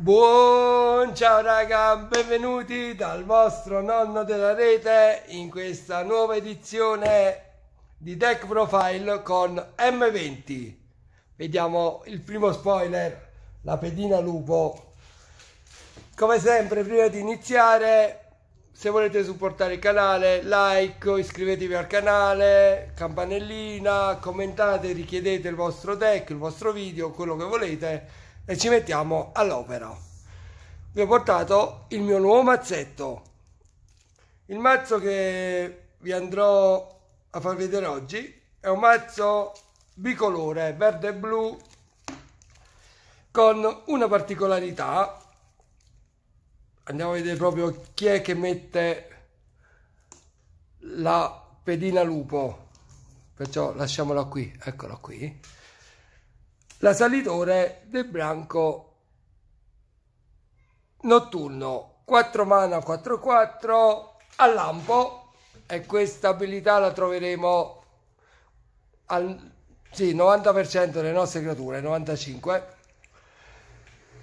Buon ciao raga, benvenuti dal vostro nonno della rete in questa nuova edizione di Deck Profile con M20. Vediamo il primo spoiler, la pedina lupo. Come sempre, prima di iniziare, se volete supportare il canale, like, iscrivetevi al canale, campanellina, commentate, richiedete il vostro deck, il vostro video, quello che volete e ci mettiamo all'opera. Vi ho portato il mio nuovo mazzetto. Il mazzo che vi andrò a far vedere oggi è un mazzo bicolore verde e blu con una particolarità. Andiamo a vedere proprio chi è che mette la pedina lupo. Perciò lasciamola qui, eccola qui l'asalitore del branco notturno 4 mana 4 4 a lampo e questa abilità la troveremo al sì, 90% delle nostre creature 95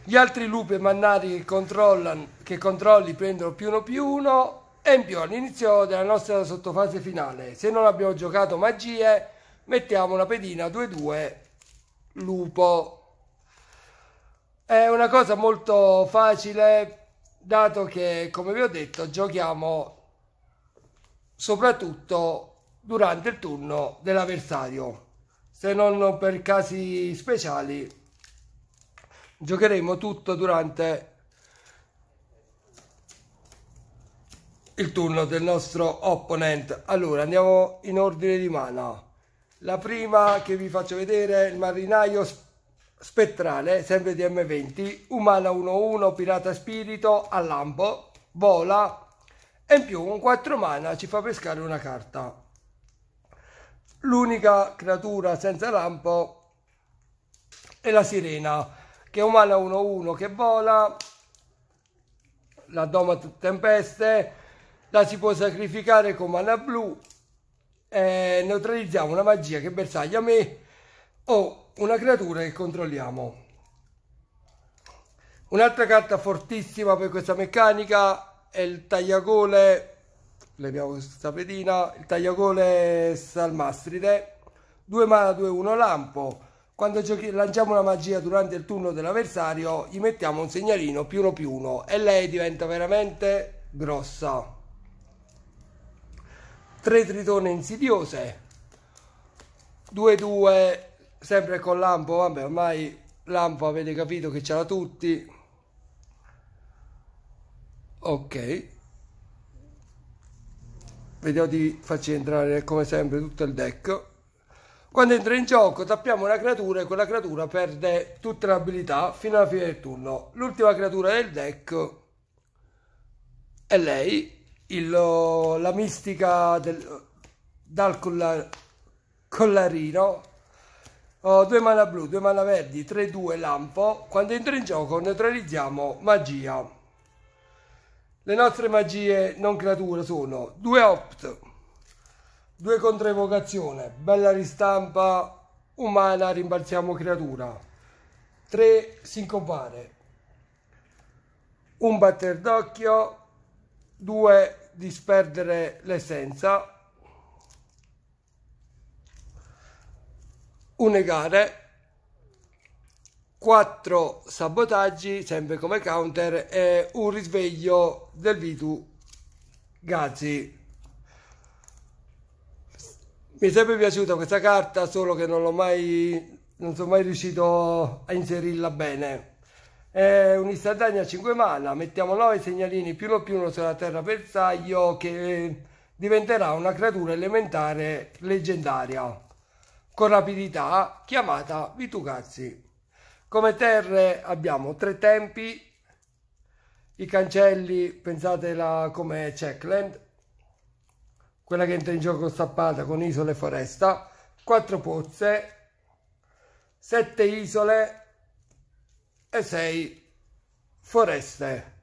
gli altri lupi e mannari che, che controlli prendono più uno più uno. E in più all'inizio della nostra sottofase finale. Se non abbiamo giocato magie mettiamo una pedina 2-2 lupo. È una cosa molto facile dato che, come vi ho detto, giochiamo soprattutto durante il turno dell'avversario. Se non per casi speciali, giocheremo tutto durante il turno del nostro opponent. Allora, andiamo in ordine di mana. La prima che vi faccio vedere è il marinaio spettrale, sempre di M20, umana 1-1, pirata spirito, a lampo, vola e in più un 4 mana ci fa pescare una carta. L'unica creatura senza lampo è la sirena, che è umana 1-1 che vola, la doma tempeste, la si può sacrificare con mana blu eh, neutralizziamo una magia che bersaglia me o una creatura che controlliamo. Un'altra carta fortissima per questa meccanica è il tagliagole, leviamo questa pedina, il tagliagole salmastride, 2 mana 2 1 lampo. Quando giochi, lanciamo una magia durante il turno dell'avversario, gli mettiamo un segnalino più uno più uno e lei diventa veramente grossa. 3 tritone insidiose. 2-2 sempre con lampo vabbè ormai lampo avete capito che ce l'ha tutti. Ok. Vediamo di farci entrare come sempre tutto il deck. Quando entra in gioco tappiamo una creatura e quella creatura perde tutte le abilità fino alla fine del turno. L'ultima creatura del deck è lei il, la mistica del, dal collar, collarino. Oh, due mana blu, due mana verdi, 3-2 lampo. Quando entra in gioco neutralizziamo magia. Le nostre magie non creature sono due opt due controevocazione bella ristampa umana rimbalziamo creatura. 3 sincopare un batter d'occhio 2 disperdere l'essenza, un negare, 4 sabotaggi, sempre come counter, e un risveglio del Vitu Gazzi. Mi è sempre piaciuta questa carta, solo che non l'ho mai, non sono mai riuscito a inserirla bene un'istantanea a 5 mana, mettiamo 9 segnalini più uno più uno sulla terra bersaglio che diventerà una creatura elementare leggendaria con rapidità chiamata Vitugazzi. Come terre abbiamo tre tempi, i cancelli pensatela come Checkland, quella che entra in gioco stappata con isole e foresta, quattro pozze, sette isole e 6 foreste.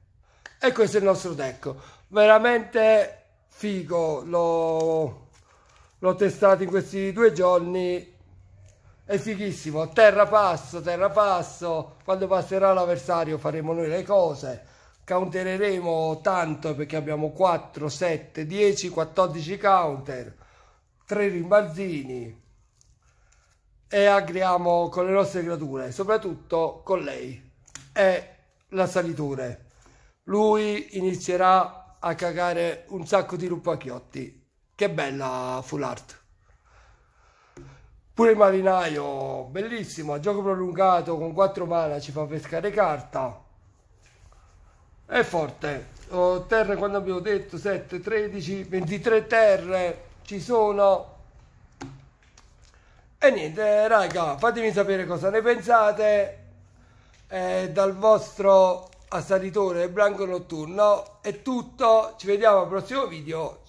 E questo è il nostro deck. Veramente figo, l'ho, testato in questi due giorni. È fighissimo, terra passo, terra passo, quando passerà l'avversario faremo noi le cose, countereremo tanto perché abbiamo 4, 7, 10, 14 counter, 3 rimbalzini e agriamo con le nostre creature, soprattutto con lei e la saliture. Lui inizierà a cagare un sacco di rupacchiotti. Che bella full art. Pure il marinaio, bellissimo, a gioco prolungato con 4 mana ci fa pescare carta. È forte. Oh, terre quando abbiamo detto 7, 13, 23 terre ci sono. E niente, raga, fatemi sapere cosa ne pensate. Eh, dal vostro assalitore Blanco Notturno è tutto. Ci vediamo al prossimo video.